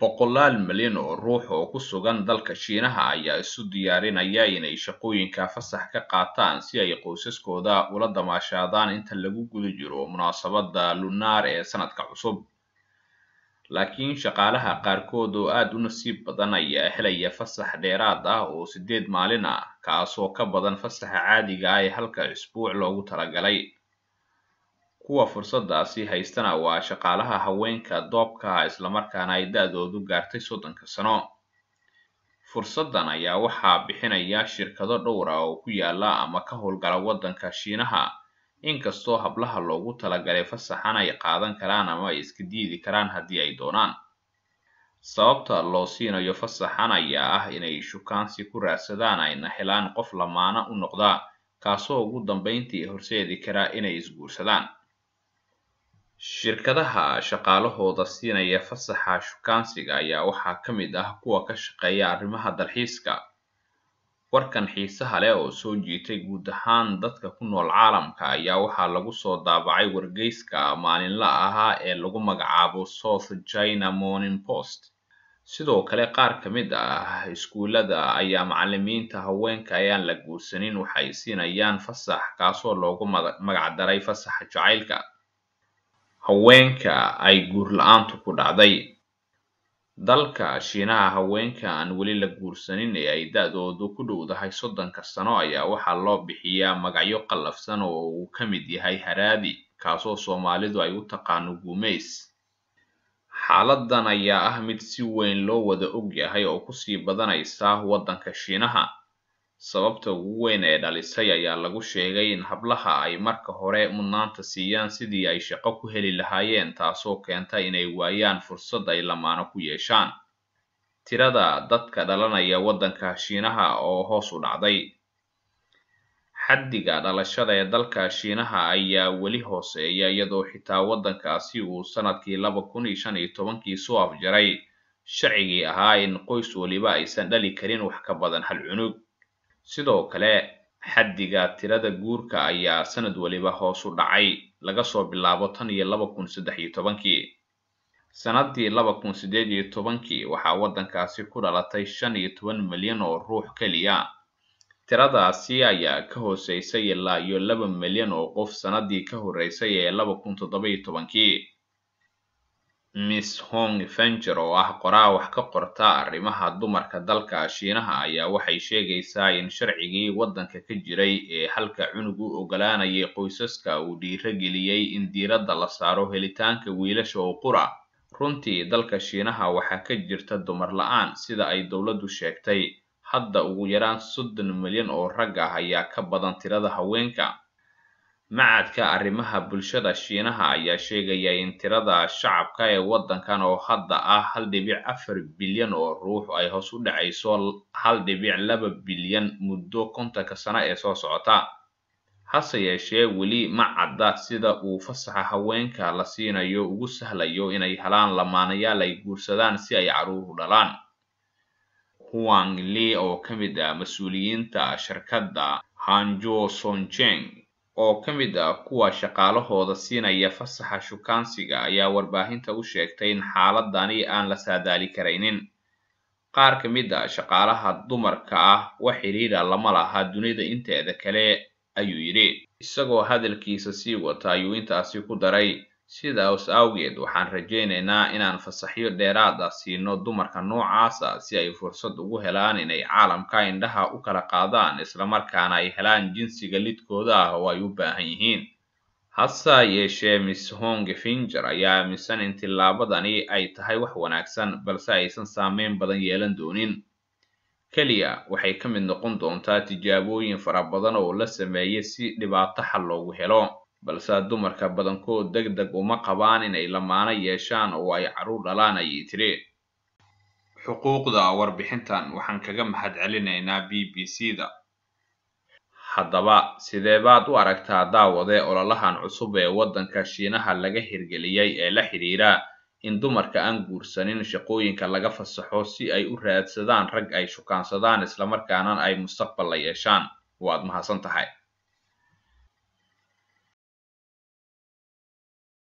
boqolaal milyan oo ruux oo ku sugan dalka shiinaha ayaa isu diyaarinaya inay shaqooyinka fasax ka qaataan si ay qoysaskooda ula damaashaadaan inta lagu guda jiro munaasabadda lunar ee sanadka cusub. Laakiin shaqaalaha qaarkood oo aad u nasiib badan ayaa helaya fasax dheeraad ah oo siddeed maalin ah kaasoo ka badan fasaxa caadiga ah ee halka isbuuc loogu talagalay kuwa fursadaasi haystana waa shaqaalaha haweenka doobka ah islamarkaana ay da-doodu gaartay soddonka sano. Fursaddan ayaa waxaa bixinaya shirkado dhowr ah oo ku yaalla ama ka howlgala waddanka shiinaha inkastoo hablaha loogu talagalay fasaxan ay qaadan karaan ama ay iska diidi karaan haddii ay doonaan. Sababta loo siinayo fasaxan ayaa ah inay shukaansi ku raadsadaan ayna helaan qof lamaana u noqda kaasoo ugu dambayntii horseedi kara inay isguursadaan shirkadaha shaqaalahooda siinaya fasaxa shukaansiga ayaa waxaa ka mid ah kuwa ka shaqeeya arrimaha dalxiiska. Warkan xiisaha leh oo soo jiitay guud ahaan dadka ku nool caalamka ayaa waxaa lagu soo daabacay wargeyska maalinla ahaa ee lagu magacaabo south china morning post. Sidoo kale qaar ka mid ah iskuullada ayaa macalimiinta haweenka ayaan la guursanin waxay siinayaan fasax kaasoo loogu magacdaray fasaxa jacaylka haweenka ay guur la'aantu ku dhacday. Dalka shiinaha haweenka aan weli la guursanin ee ay da-doodu ku dhowdahay soddonka sano ayaa waxaa loo bixiyaa magacyo qallafsan oo uu ka mid yahay haraadi kaasoo soomaalidu ay u taqaano guumays xaaladan ayaa ah mid si weyn loo wada og yahay oo ku sii badanaysa waddanka shiinaha sababta ugu weyn ee dhalisay ayaa lagu sheegay in hablaha ay marka hore mudnaanta siiyaan sidii ay shaqo ku heli lahaayeen taasoo keenta inay waayaan fursad ay lamaano ku yeeshaan. Tirada dadka dhalanaya waddanka shiinaha oo hoos u dhacday. Xaddiga dhalashada ee dalka shiinaha ayaa weli hooseeya iyadoo xitaa waddankaasi uu sannadkii laba kun iyo shan iyo tobankii soo afjaray. Sharcigii ahaa in qoys weliba aysan dhali karin wax ka badan hal cunug sidoo kale xaddiga tirada guurka ayaa sanad weliba hoos u dhacay laga soo bilaabo tan iyo laba kun saddex iyo tobankii. Sannaddii laba kun siddeed iyo tobankii waxaa waddankaasi ku dhalatay shan iyo toban milyan oo ruux keliya. Tiradaasi ayaa ka hooseysay ilaa iyo laba milyan oo qof sannaddii ka horreysay ee laba kun toddoba iyo tobankii miss hong venger oo ah qoraa wax ka qorta arrimaha dumarka dalka shiinaha ayaa waxay sheegaysaa in sharcigii waddanka ka jiray ee halka cunug u ogolaanayay qoysaska uu dhiiro geliyey in diiradda la saaro helitaanka wiilasha oo qura. Runtii dalka shiinaha waxaa ka jirta dumar la'aan sida ay dowladdu sheegtay. Hadda ugu yaraan soddon milyan oo rag ah ayaa ka badan tirada haweenka macadka arrimaha bulshada shiinaha ayaa sheegaya in tirada shacabka ee waddankan oo hadda ah hal dhibic afar bilyan oo ruux ay hoos u dhacayso hal dhibic laba bilyan muddo kontonka sano ee soo socota. Hase yeeshee weli ma cadda sida uu fasaxa haweenka la siinayo ugu sahlayo inay helaan lamaanayaal ay guursadaan si ay carruur u dhalaan. Huang li oo ka mid ah mas'uuliyiinta shirkadda hanjo sonjeng oo ka mid ah kuwa shaqaalahooda siinaya fasaxa shukaansiga ayaa warbaahinta u sheegtay in xaaladani aan la saadaali karaynin. Qaar ka mid a shaqaalaha dumarka ah wax xidhiidha lama laha dunida inteeda kale ayuu yidhi. Isagoo hadalkiisa sii wata ayuu intaasi ku daray sidaas awgeed waxaan rajaynaynaa inaan fasaxyo dheeraad ah siino dumarka noocaasa si ay fursad ugu helaan inay caalamka indhaha u kala qaadaan islamarkaana ay helaan jinsiga lidkooda ah oo ay u baahan yihiin. Hase yeeshee miss hong finger ayaa aaminsan in tillaabadani ay tahay wax wanaagsan balse aysan saameyn badan yeelan doonin. Keliya waxay ka mid noqon doontaa tijaabooyin fara badan oo la sameeyay si dhibaato xal loogu helo balse dumarka badankood deg deg uma qabaan inay lamaano yeeshaan oo ay carruur dhalaan ayay tiri xuquuqda warbixintan waxaan kaga mahad celinaynaa b b c da haddaba sidee baad u aragtaa daawade ololahan cusub ee waddanka shiinaha laga hirgeliyey ee la xidhiidha in dumarka aan guursanin shaqooyinka laga fasaxo si ay u raadsadaan rag ay shukaansadaan islamarkaana ay mustaqbal la yeeshaan? Waad mahadsan tahay